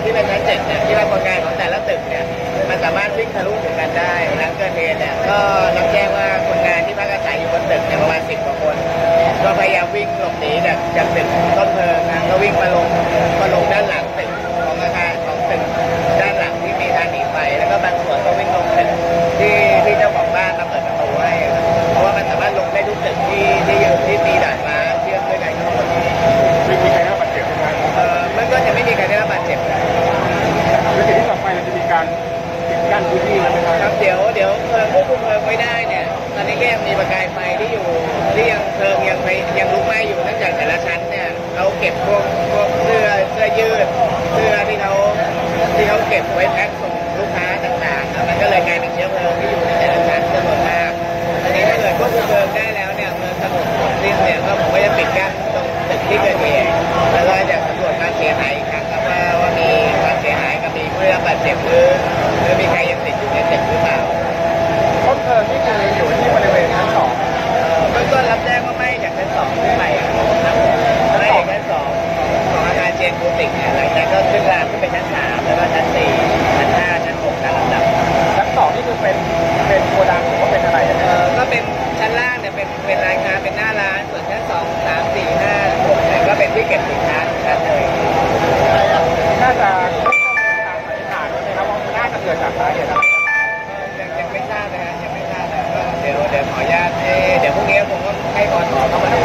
างที่เป็นชั้นเจ็ดเนี่ยที่ว่าคนงานของแต่ละตึกเนี่ยมันสามารถวิ่งทะลุถึงกันได้หลังเกิดเหตุเนี่ยก็รับแจ้งว่าคนงานที่พักอาศัยอยู่บนตึกเนี่ยประมาณสิบกว่าคน ก็พยายามวิ่งหลบหนีจากจากตึก เพลิงไม่ได้เนี่ย ตอนนี้ก็ยังมีประกายไฟที่อยู่ที่ยังเพลิงยังไม่ยังลุกไหม้อยู่เนื่องจากแต่ละชั้นเนี่ยเขาเก็บพวกพวกเสื้อเสื้อยืดเสื้อที่เขาที่เขาเก็บไว้แพ็คส่งลูกค้าต่างๆแล้วมันก็เลยกลายเป็นเชื้อเพลิงที่อยู่ในแต่ละชั้นจำนวนมากตอนนี้ถ้าเกิดควบคุมเพลิงได้แล้วเนี่ยเมืองสงบหมดสิ้นเนี่ยก็ผมก็จะปิดกั้นตรงตึกที่เกิดเหตุแล้วก็จะสำรวจความเสียหายอีกครั้งครัว่าว่ามีความเสียหายกับมีผู้ได้รับบาดเจ็บหรือ พวกนี้ผมก็ให้บอนตออเข้ามา